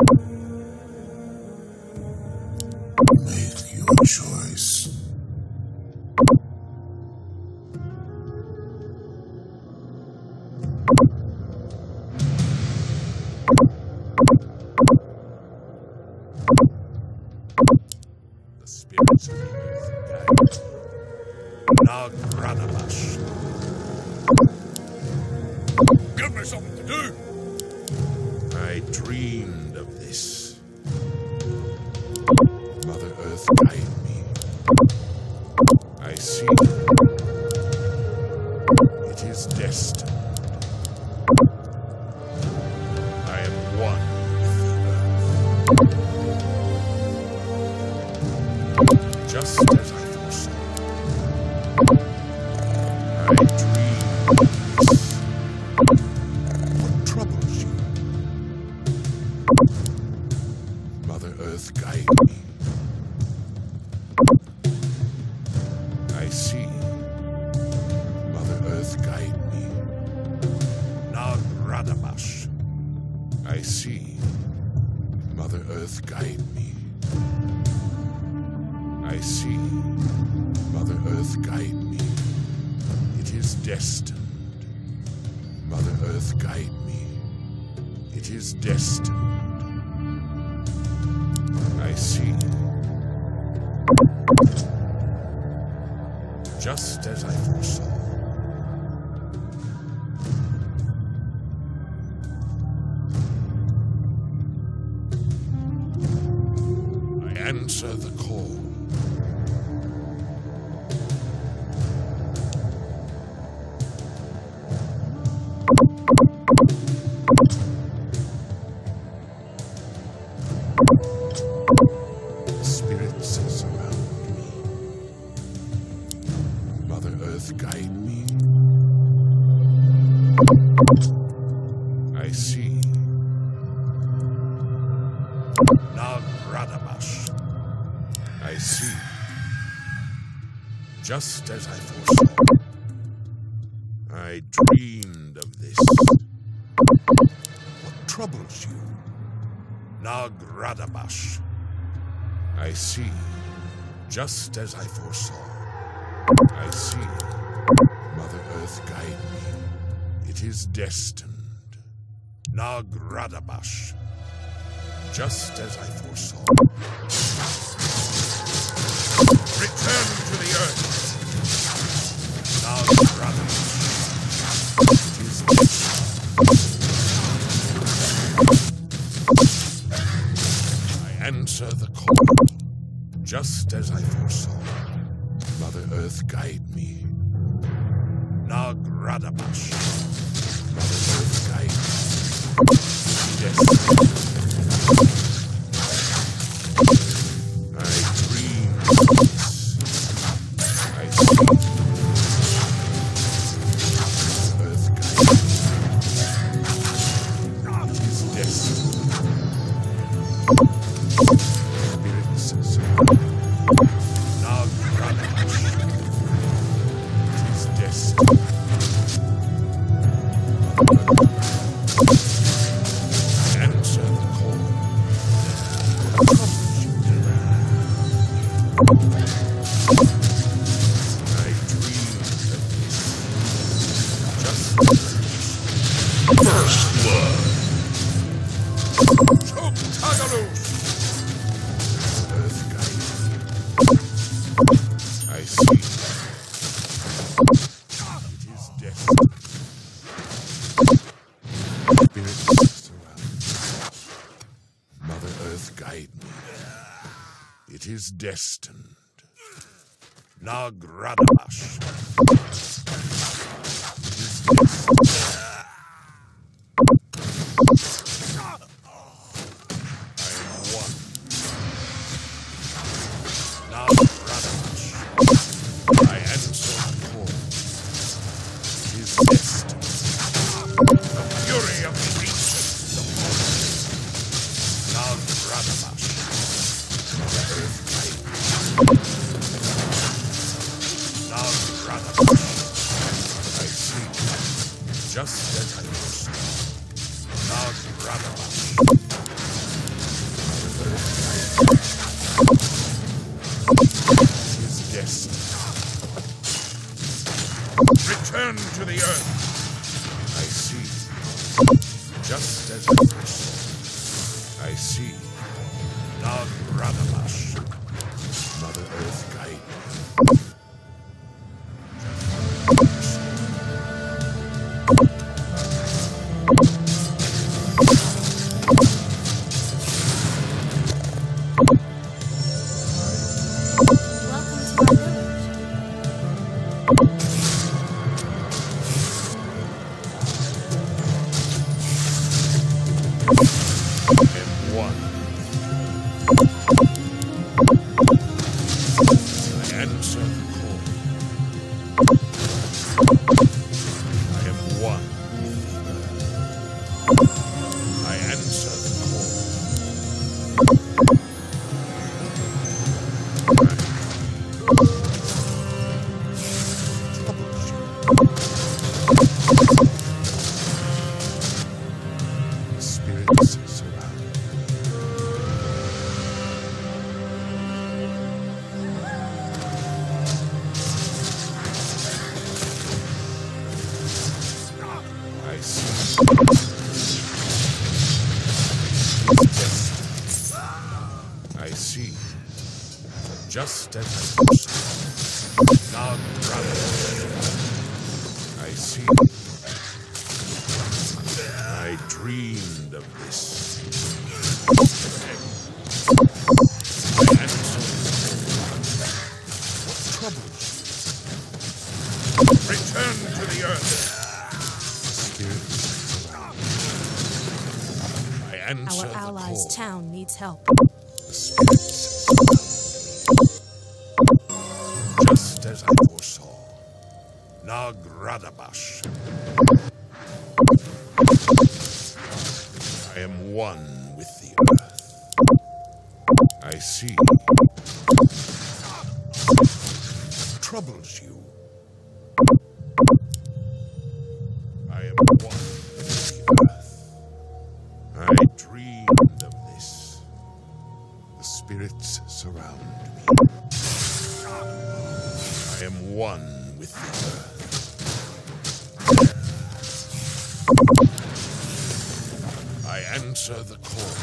Make you sure. Just as answer the call. see, just as I foresaw. I see. Mother Earth guide me. It is destined. Nagradabash. Just as I foresaw. Return to the Earth. threatened. Nagrada. I see. Just as I help. Just as I foresaw. Nagradabash. I am one with the earth. I see. Troubles you. answer the call.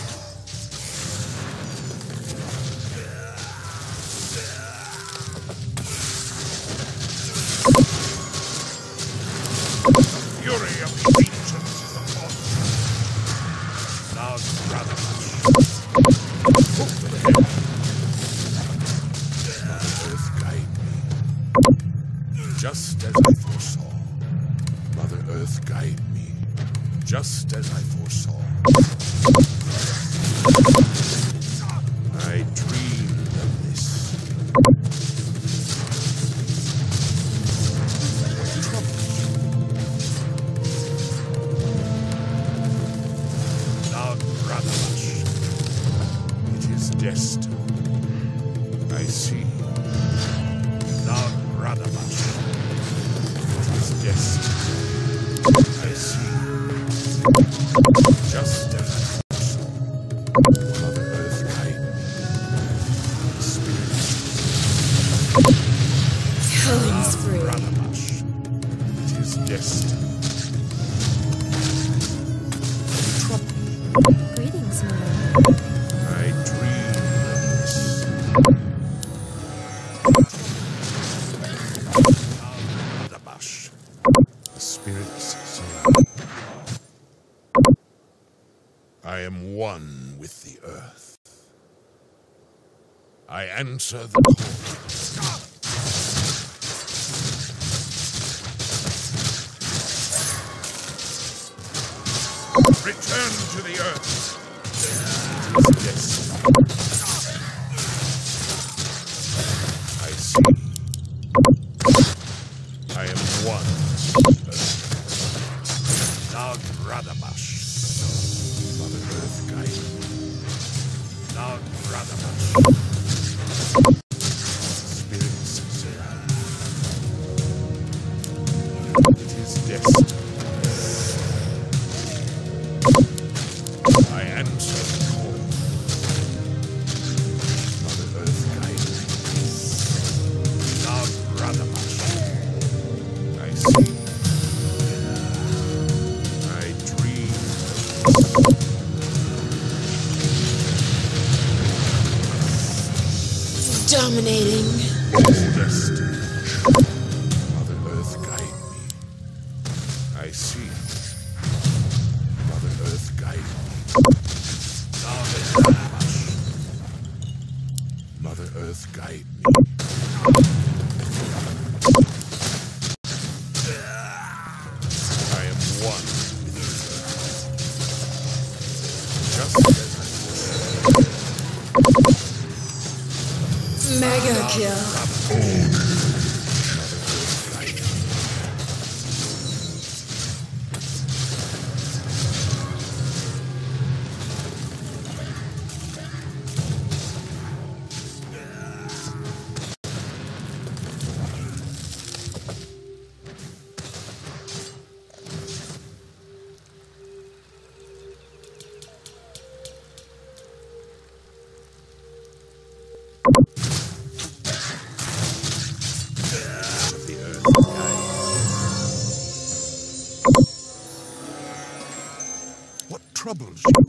I am one with the earth. I answer the call. Return to the earth. Yes. dominating. troubles you.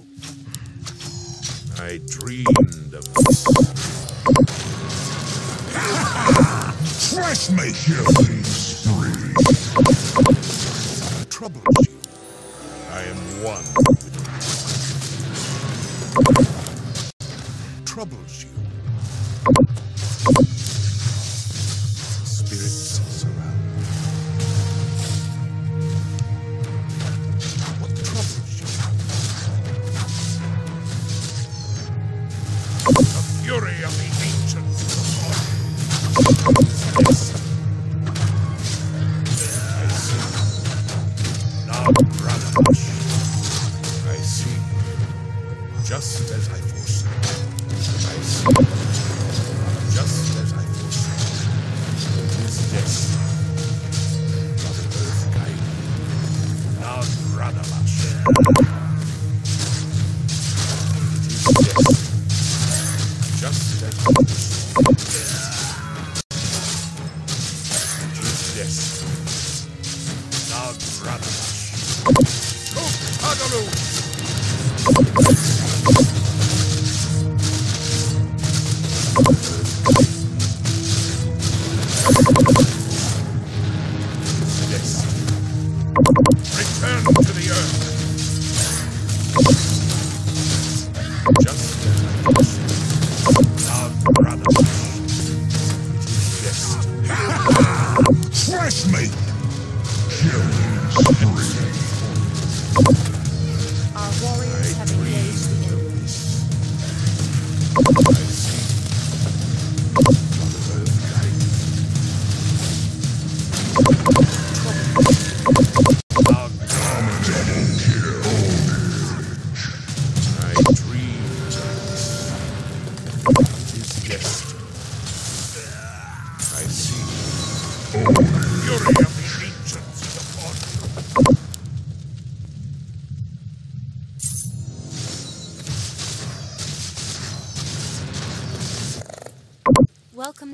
I dreamed of... trust me you! fury of the ancients. Just... Ah, Our brothers.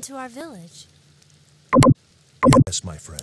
to our village. Yes, my friend.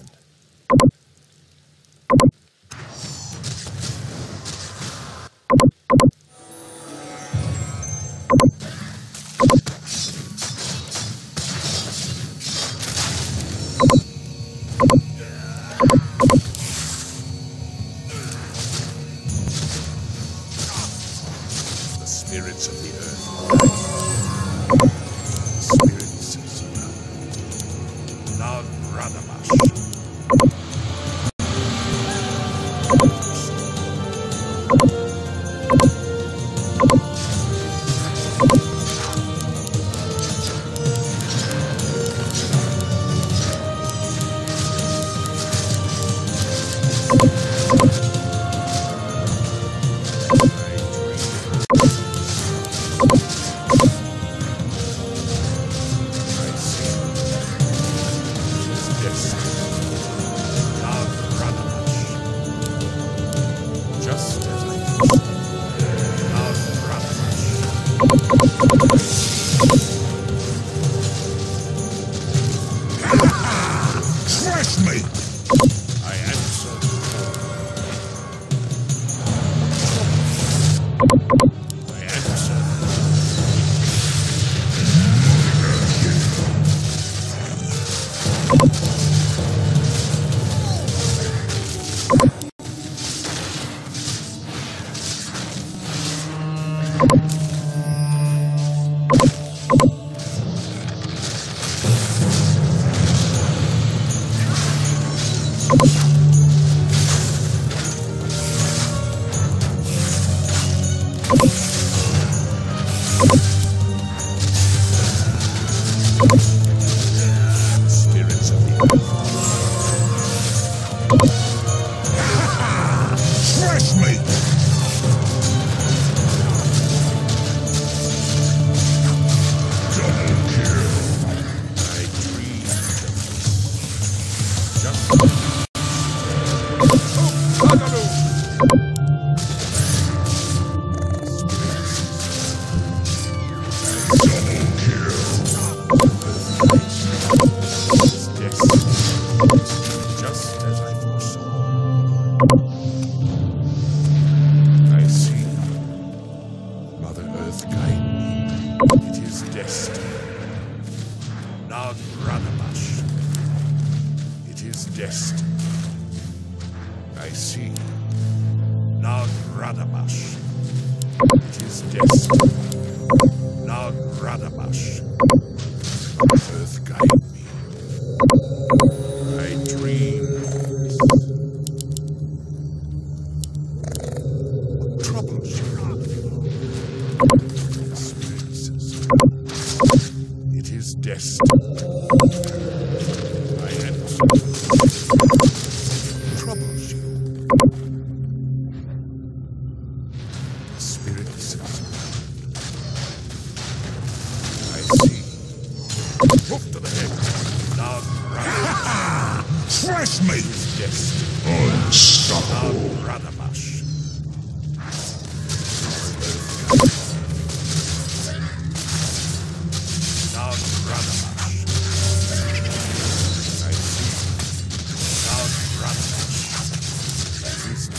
Podcast. you. it is destined. Nagradamash. Earth guide.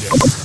subject.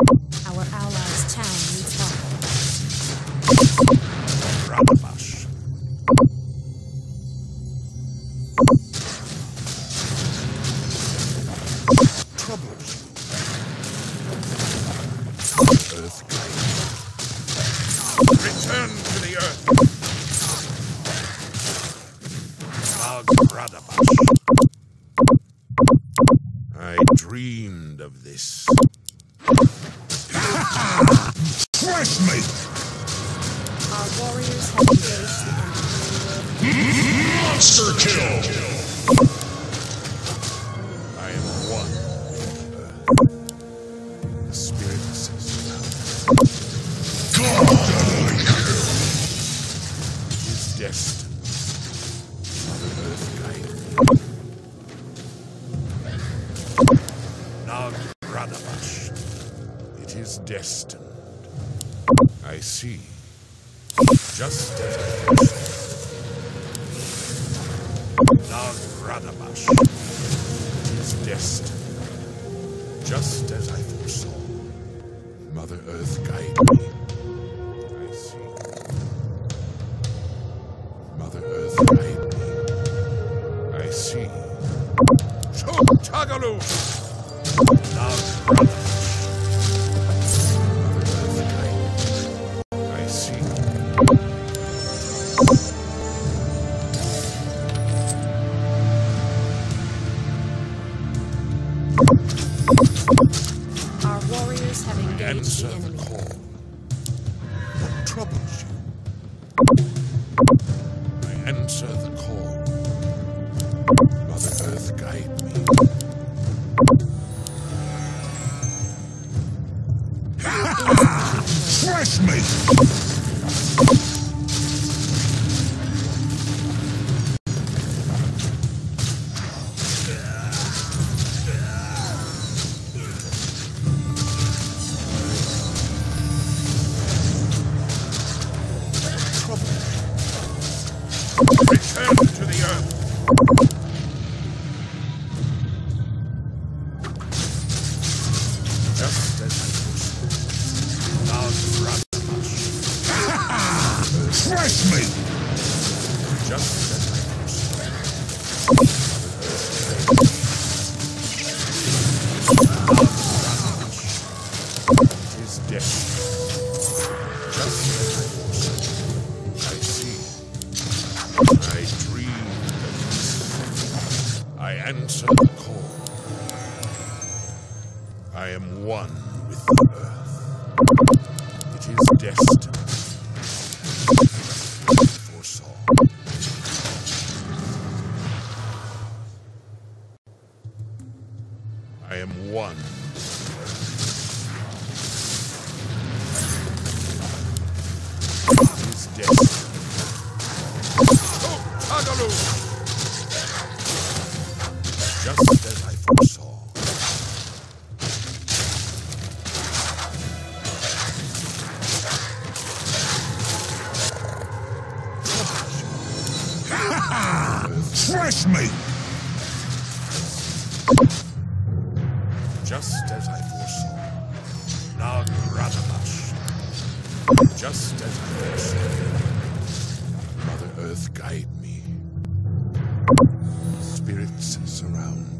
you destined. I see. Just as I pictured. Lord is destined. Just as I foresaw. Mother Earth guided I answer the call. Mother Earth guide me. Ha ha! Fresh meat! I dream. I answer the call. I am one. just as I foresaw. Nagratabash, just as I foresaw. Mother Earth guide me. Spirits surround.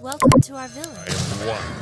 Welcome to our village.